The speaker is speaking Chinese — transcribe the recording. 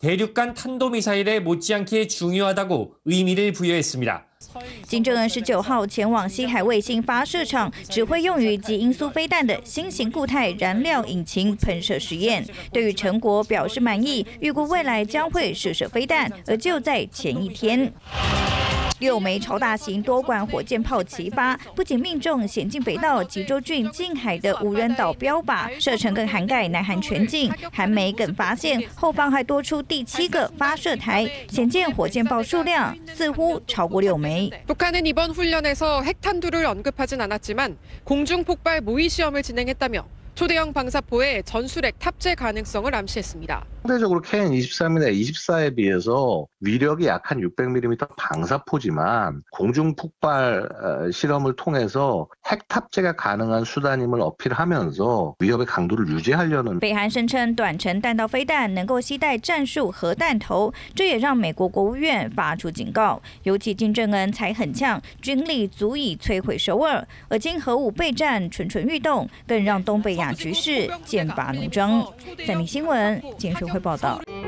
대륙간 탄도미사일에 못지않게 중요하다고 의미를 부여했습니다. 金正恩十九号前往西海卫星发射场，指挥用于极音速飞弹的新型固态燃料引擎喷射实验，对于成果表示满意，预估未来将会试射飞弹。而就在前一天。 六枚超大型多管火箭炮齐发，不仅命中险境北道吉州郡近海的无人岛标靶，射程更涵盖南韩全境。韩媒更发现后方还多出第七个发射台，显见火箭炮数量似乎超过六枚。 북한은 이번 훈련에서 핵탄두를 언급하진 않았지만 공중폭발 모의 시험을 진행했다며 초대형 방사포의 전술핵 탑재 가능성을 암시했습니다. 상대적으로 KN-23이나 24에 비해서 위력이 약한 600mm 방사포지만 공중 폭발 어, 실험을 통해서 핵 탑재가 가능한 수단임을 어필하면서 위협의 강도를 유지하려는 北韩声称短程弹道飞弹能够携带战术核弹头，这也让美国国务院发出警告。尤其金正恩才很呛，军力足以摧毁首尔，而今核武备战蠢蠢欲动，更让东北亚局势剑拔弩张。三立新闻简述 会报道。